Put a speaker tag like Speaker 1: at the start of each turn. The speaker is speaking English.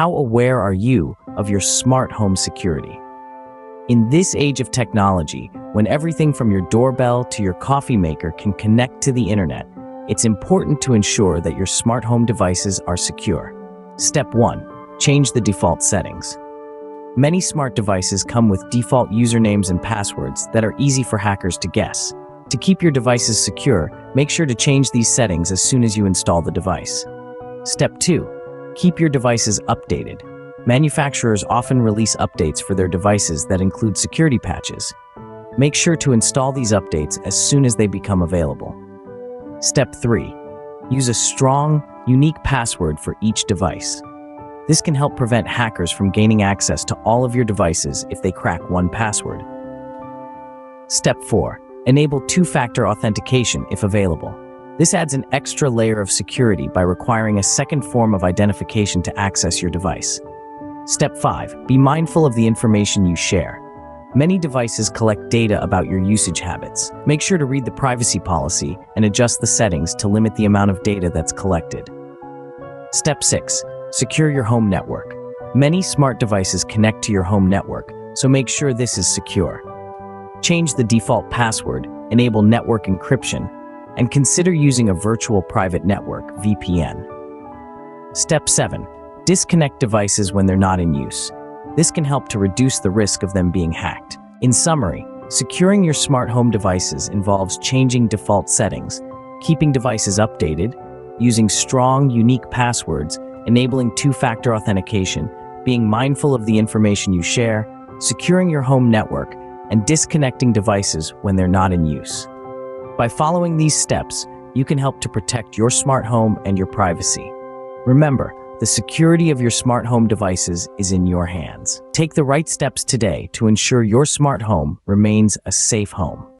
Speaker 1: how aware are you of your smart home security? In this age of technology, when everything from your doorbell to your coffee maker can connect to the internet, it's important to ensure that your smart home devices are secure. Step 1. Change the default settings. Many smart devices come with default usernames and passwords that are easy for hackers to guess. To keep your devices secure, make sure to change these settings as soon as you install the device. Step 2. Keep your devices updated. Manufacturers often release updates for their devices that include security patches. Make sure to install these updates as soon as they become available. Step 3. Use a strong, unique password for each device. This can help prevent hackers from gaining access to all of your devices if they crack one password. Step 4. Enable two-factor authentication if available. This adds an extra layer of security by requiring a second form of identification to access your device. Step 5. Be mindful of the information you share. Many devices collect data about your usage habits. Make sure to read the privacy policy and adjust the settings to limit the amount of data that's collected. Step 6. Secure your home network. Many smart devices connect to your home network, so make sure this is secure. Change the default password, enable network encryption, and consider using a virtual private network, VPN. Step 7. Disconnect devices when they're not in use. This can help to reduce the risk of them being hacked. In summary, securing your smart home devices involves changing default settings, keeping devices updated, using strong, unique passwords, enabling two-factor authentication, being mindful of the information you share, securing your home network, and disconnecting devices when they're not in use. By following these steps, you can help to protect your smart home and your privacy. Remember, the security of your smart home devices is in your hands. Take the right steps today to ensure your smart home remains a safe home.